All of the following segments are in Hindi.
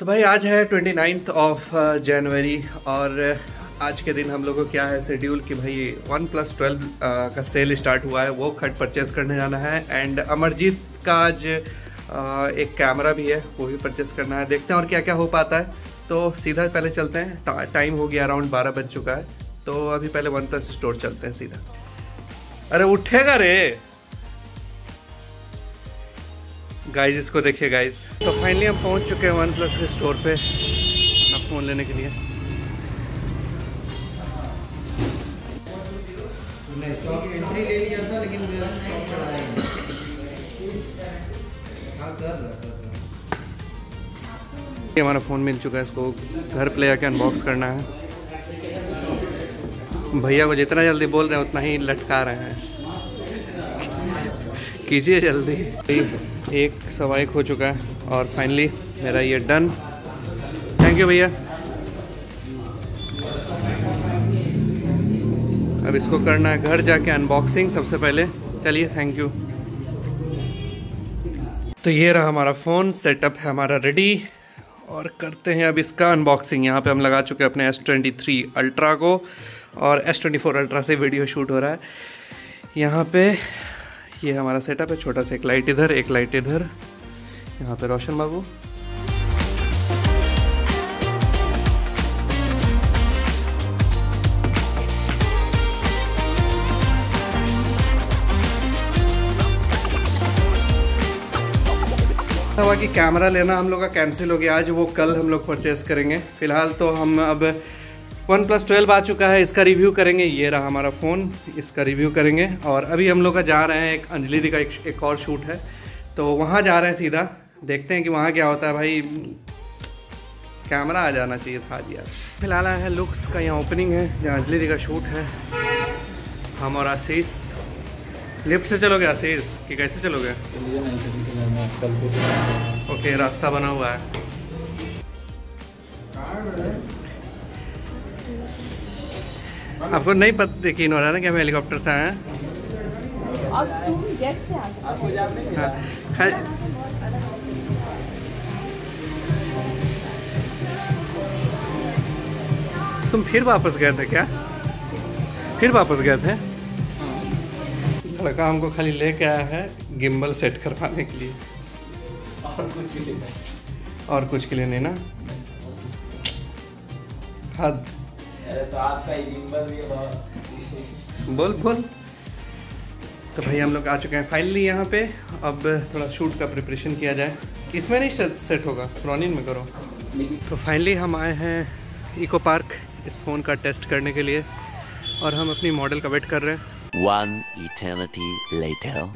तो भाई आज है ट्वेंटी नाइन्थ ऑफ़ जनवरी और आज के दिन हम लोग को क्या है शेड्यूल कि भाई वन प्लस ट्वेल्व का सेल स्टार्ट हुआ है वो खट परचेज करने जाना है एंड अमरजीत का आज uh, एक कैमरा भी है वो भी परचेस करना है। देखते हैं और क्या क्या हो पाता है। तो सीधा पहले चलते हैं टा, टाइम हो गया अराउंड बारह बज चुका है। तो अभी पहले वन प्लस स्टोर चलते हैं सीधा। अरे उठेगा रे! गाइज़ इसको देखिए गाइज़ तो फाइनली हम पहुँच चुके हैं वन प्लस के स्टोर पे अब फ़ोन लेने के लिए. एंट्री ले लिया था लेकिन मेरा स्टॉक चढ़ा है ये हमारा फ़ोन मिल चुका है इसको घर पे ले जाके अनबॉक्स करना है. भैया को जितना जल्दी बोल रहे हैं उतना ही लटका रहे हैं. कीजिए जल्दी. एक सवा एक हो चुका है और फाइनली मेरा ये डन थैंक यू भैया. अब इसको करना है घर जाके अनबॉक्सिंग सबसे पहले. चलिए थैंक यू तो ये रहा हमारा फ़ोन सेटअप है हमारा रेडी और करते हैं अब इसका अनबॉक्सिंग यहाँ पे हम लगा चुके हैं अपने एस ट्वेंटी थ्री अल्ट्रा को और एस ट्वेंटी फोर अल्ट्रा से वीडियो शूट हो रहा है. यहाँ पे ये हमारा सेटअप है, छोटा सा एक लाइट इधर, एक लाइट इधर। यहाँ पे रोशन बाबू। हुआ कि कैमरा लेना हम लोग का कैंसिल हो गया, आज वो कल हम लोग परचेस करेंगे। फ़िलहाल तो हम अब वन प्लस ट्वेल्व आ चुका है इसका रिव्यू करेंगे। ये रहा हमारा फ़ोन इसका रिव्यू करेंगे। और अभी हम लोग जा रहे हैं एक अंजलि दी का एक, एक और शूट है। तो वहाँ जा रहे हैं सीधा देखते हैं कि वहाँ क्या होता है। भाई कैमरा आ जाना चाहिए था आज फ़िलहाल आया है लुक्स का यहाँ ओपनिंग है जहाँ अंजलि दी का शूट है। हम और आशीष। लिफ्ट से चलोगे आशीष कि कैसे चलोगे? ओके रास्ता बना हुआ है। आपको नहीं पता यकीन हो रहा है ना कि हम हेलीकॉप्टर से आए हैं? और तुम जेट से आ सकते हाँ, तुम फिर वापस गए थे क्या? फिर वापस गए थे? लड़का हमको खाली लेके आया है गिम्बल सेट करवाने के लिए। और कुछ के लिए नहीं। ना? हद तो आपका गिम्बल भी बहुत। बोल बोल। तो भाई हम लोग आ चुके हैं फाइनली यहाँ पे। अब थोड़ा शूट का प्रिपरेशन किया जाए। इसमें नहीं सेट सेट होगा रोनिन में करो। तो फाइनली हम आए हैं इको पार्क इस फ़ोन का टेस्ट करने के लिए। और हम अपनी मॉडल का वेट कर रहे हैं। One eternity later.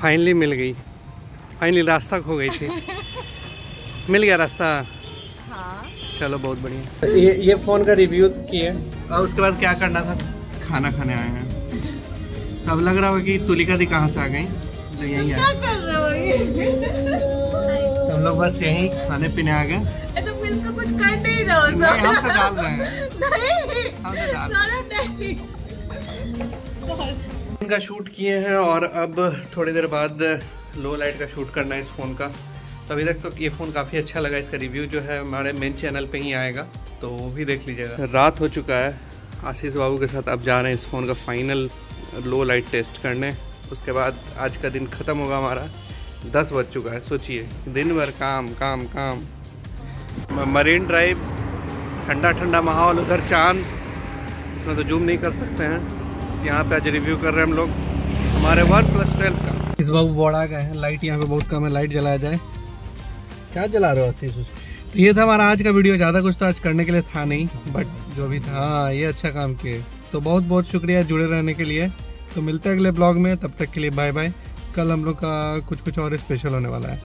फाइनली मिल गई। फाइनली रास्ता खो गई थी। मिल गया रास्ता। चलो बहुत बढ़िया। ये ये फ़ोन का रिव्यू किए। और उसके बाद क्या करना था? खाना खाने आए हैं। तो लग रहा होगा कि तुलिका दी कहाँ से आ गई? तो यहीं क्या आ कर रहे हो ये? तो हम लोग बस यहीं खाने पीने आ गए। इसका कुछ कर नहीं रहे हो नहीं, हम तो डाल रहे हैं। नहीं हम तो डाल सारा नहीं। इनका शूट किए हैं और अब थोड़ी देर बाद लो लाइट का शूट करना है इस फ़ोन का। तो अभी तक तो ये फ़ोन काफ़ी अच्छा लगा इसका रिव्यू जो है हमारे मेन चैनल पे ही आएगा तो वो भी देख लीजिएगा। रात हो चुका है आशीष बाबू के साथ अब जा रहे हैं इस फ़ोन का फाइनल लो लाइट टेस्ट करने। उसके बाद आज का दिन ख़त्म होगा हमारा दस बज चुका है सोचिए दिन भर काम काम काम। मरीन ड्राइव ठंडा ठंडा माहौल उधर चाँद इसमें तो जूम नहीं कर सकते हैं। यहाँ पे आज रिव्यू कर रहे हैं हम लोग हमारे वन प्लस ट्वेल्व का। इस बाबू बड़ा गए हैं लाइट यहाँ पे बहुत कम है लाइट जलाया जाए। क्या जला रहे हो आशीष तो ये था हमारा आज का वीडियो, ज़्यादा कुछ तो आज करने के लिए था नहीं बट जो भी था हाँ ये अच्छा काम किए। तो बहुत बहुत शुक्रिया जुड़े रहने के लिए। तो मिलते हैं अगले ब्लॉग में, तब तक के लिए बाय बाय कल हम लोग का कुछ कुछ और स्पेशल होने वाला है।